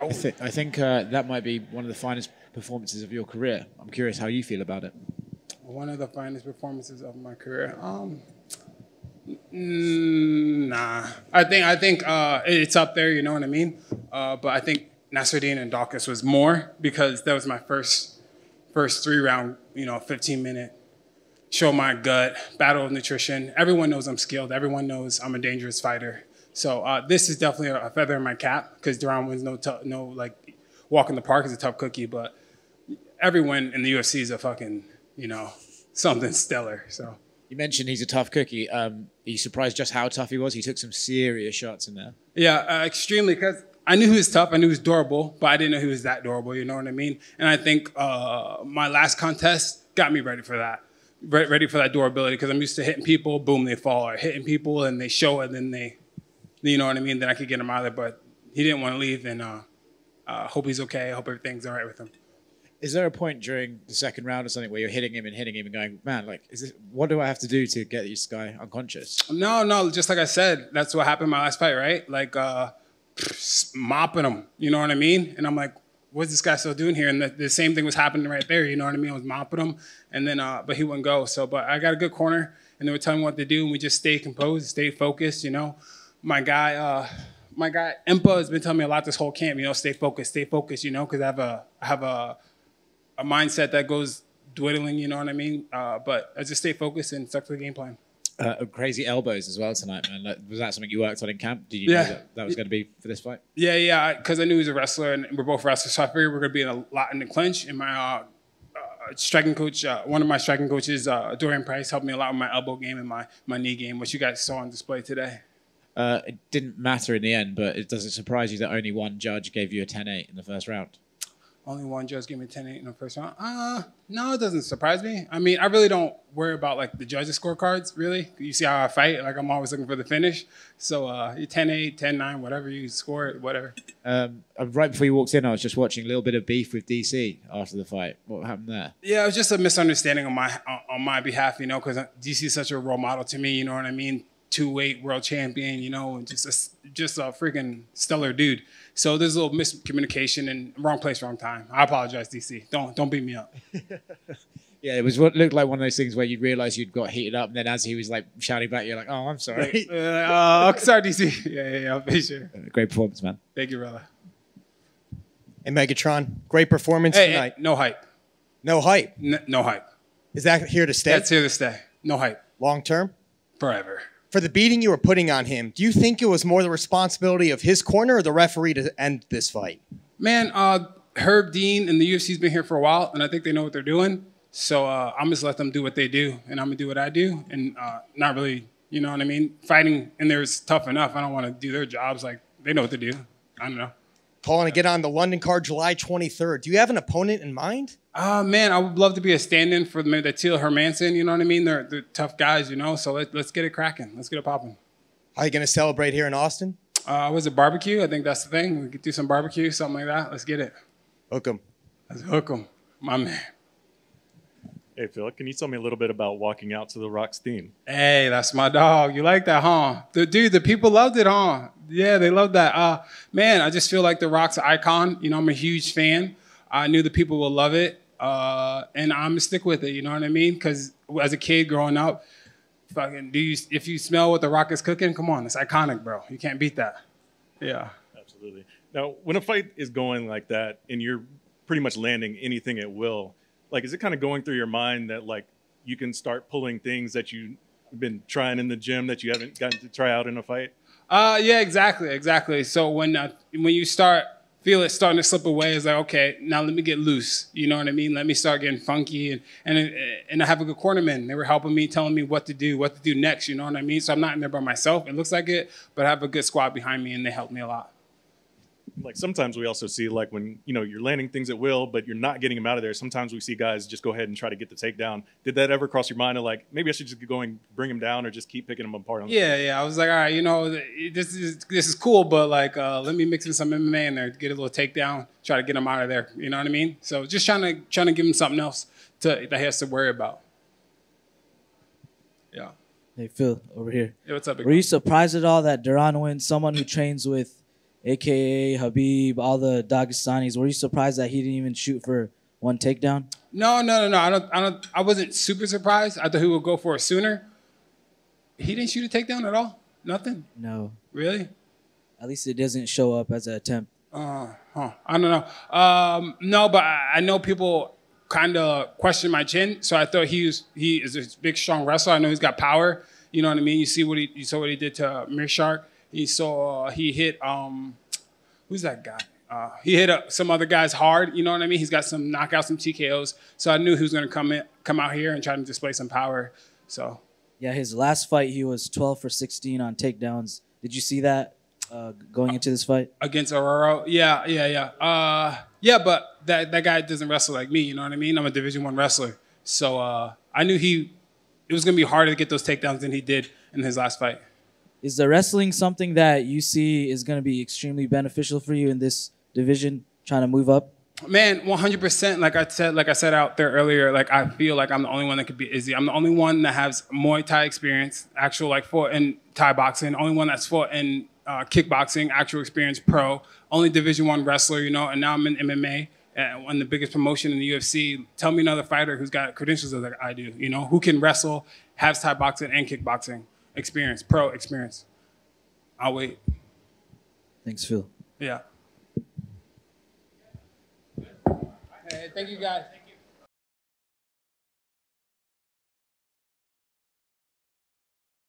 I, th- I think uh, that might be one of the finest performances of your career. I'm curious how you feel about it. One of the finest performances of my career. Um, nah, I think I think uh, it's up there. You know what I mean? Uh, but I think Nassourdine and Daukaus was more because that was my first first three round, you know, 15 minute show my gut, battle of nutrition. Everyone knows I'm skilled. Everyone knows I'm a dangerous fighter. So uh, this is definitely a feather in my cap because Deron Winn's no t- no like walk in the park is a tough cookie, but everyone in the UFC is a fucking you know something stellar. So you mentioned he's a tough cookie. Um, are you surprised just how tough he was? He took some serious shots in there. Yeah, uh, extremely. Because I knew he was tough. I knew he was durable, but I didn't know he was that durable. You know what I mean? And I think uh, my last contest got me ready for that. Ready for that durability because I'm used to hitting people, boom, they fall, or hitting people and they show it, and then they, you know what I mean? Then I could get him out of there. But he didn't want to leave, and uh, uh, hope he's okay. I hope everything's all right with him. Is there a point during the second round or something where you're hitting him and hitting him and going, man, like, is this, what do I have to do to get this guy unconscious? No, no, just like I said, that's what happened in my last fight, right? Like, uh, mopping him, you know what I mean? And I'm like, what's this guy still doing here? And the, the, same thing was happening right there, you know what I mean? I was mopping him, and then, uh, but he wouldn't go. So, but I got a good corner, and they were telling me what to do, and we just stayed composed, stayed focused, you know? My guy, uh, my guy Impa has been telling me a lot this whole camp. You know, stay focused, stay focused. You know, because I have a I have a a mindset that goes dwindling. You know what I mean? Uh, but I just stay focused and stuck to the game plan. Uh, crazy elbows as well tonight, man. Like, was that something you worked on in camp? Did you yeah. know that, that was going to be for this fight? Yeah, yeah. Because I, I, knew he was a wrestler, and we're both wrestlers, so I figured we are going to be in a lot in the clinch. And my uh, uh, striking coach, uh, one of my striking coaches, uh, Dorian Price, helped me a lot with my elbow game and my my knee game, which you guys saw on display today. Uh, it didn't matter in the end, but it doesn't surprise you that only one judge gave you a 10-8 in the first round. Only one judge gave me 10-8 in the first round. Uh, no, it doesn't surprise me. I mean, I really don't worry about like the judges' scorecards. Really, you see how I fight. Like I'm always looking for the finish. So uh, 10-8, 10-9, whatever you score, it, whatever. Um, uh, right before you walked in, I was just watching a little bit of beef with DC after the fight. What happened there? Yeah, it was just a misunderstanding on my on my behalf. You know, because DC is such a role model to me. You know what I mean? Two weight world champion, you know, and just a, just a freaking stellar dude. So there's a little miscommunication and wrong place, wrong time. I apologize, DC. Don't don't beat me up. yeah, it was what looked like one of those things where you'd realize you'd got heated up, and then as he was like shouting back, you're like, "Oh, I'm sorry." uh, oh, sorry, DC. Yeah, yeah, yeah. For sure. Great performance, man. Thank you, brother. Hey, Megatron, great performance hey, tonight. Hey, no hype. No hype. N- no hype. Is that here to stay? That's here to stay. No hype. Long term. Forever for the beating you were putting on him, do you think it was more the responsibility of his corner or the referee to end this fight? Man, uh, Herb Dean and the UFC's been here for a while, and I think they know what they're doing. So uh, I'm just let them do what they do, and I'm gonna do what I do, and uh, not really, you know what I mean. Fighting in there is tough enough. I don't want to do their jobs like they know what to do. I don't know calling to get on the London card July 23rd. Do you have an opponent in mind? Uh, man, I would love to be a stand-in for the Till Hermansson. You know what I mean? They're, they're tough guys, you know. So let, let's get it cracking. Let's get it popping. How are you gonna celebrate here in Austin? Uh, was it barbecue? I think that's the thing. We could do some barbecue, something like that. Let's get it. Hook 'em. Let's hook 'em, my man. Hey Phil, can you tell me a little bit about walking out to the Rock's theme? Hey, that's my dog. You like that, huh? The dude, the people loved it, huh? Yeah, they love that. Uh, man, I just feel like the Rock's an icon. You know, I'm a huge fan. I knew the people will love it, uh, and I'm gonna stick with it. You know what I mean? Because as a kid growing up, fucking, do you if you smell what the Rock is cooking? Come on, it's iconic, bro. You can't beat that. Yeah. Absolutely. Now, when a fight is going like that, and you're pretty much landing anything at will like is it kind of going through your mind that like you can start pulling things that you've been trying in the gym that you haven't gotten to try out in a fight? Uh, yeah, exactly, exactly. So when uh, when you start feel it starting to slip away, it's like okay, now let me get loose. You know what I mean? Let me start getting funky, and and and I have a good cornerman. They were helping me, telling me what to do, what to do next. You know what I mean? So I'm not in there by myself. It looks like it, but I have a good squad behind me, and they help me a lot like sometimes we also see like when you know you're landing things at will, but you're not getting them out of there. Sometimes we see guys just go ahead and try to get the takedown. Did that ever cross your mind of like maybe I should just go and bring him down or just keep picking him apart? yeah, yeah. I was like, all right, you know, this is this is cool, but like uh, let me mix in some MMA in there, get a little takedown, try to get him out of there. You know what I mean? So just trying to trying to give him something else to that he has to worry about. Yeah. Hey Phil, over here. Hey, what's up? Were you surprised at all that Deron Winn's someone who trains with aka Khabib, all the Dagestanis. Were you surprised that he didn't even shoot for one takedown? No, no, no, no. I don't. I don't. I wasn't super surprised. I thought he would go for it sooner. He didn't shoot a takedown at all. Nothing. No. Really? At least it doesn't show up as an attempt. Uh, huh. I don't know. Um, no, but I, I know people kind of question my chin, so I thought he was he is a big, strong wrestler. I know he's got power. You know what I mean? You see what he you saw what he did to Mirshak. He saw he hit um, who's that guy? Uh, he hit uh, some other guys hard. You know what I mean? He's got some knockouts, some TKOs. So I knew he was going to come in, come out here and try to display some power. So Yeah, his last fight he was 12 for 16 on takedowns. Did you see that uh, going into this fight? against Aurora. Yeah, yeah, yeah. Uh, yeah, but that that guy doesn't wrestle like me. You know what I mean? I'm a Division One wrestler, so uh, I knew he it was gonna be harder to get those takedowns than he did in his last fight. Is the wrestling something that you see is going to be extremely beneficial for you in this division, trying to move up? Man, 100%. Like I said, like I said out there earlier, like I feel like I'm the only one that could be Izzy. I'm the only one that has Muay Thai experience, actual like fought in Thai boxing. Only one that's fought in uh, kickboxing, actual experience pro. Only Division One wrestler, you know. And now I'm in MMA, and the biggest promotion in the UFC. Tell me another fighter who's got credentials like I do. You know, who can wrestle, has Thai boxing and kickboxing experience, pro experience. I'll wait. Thanks, Phil. Yeah. Hey, thank you guys.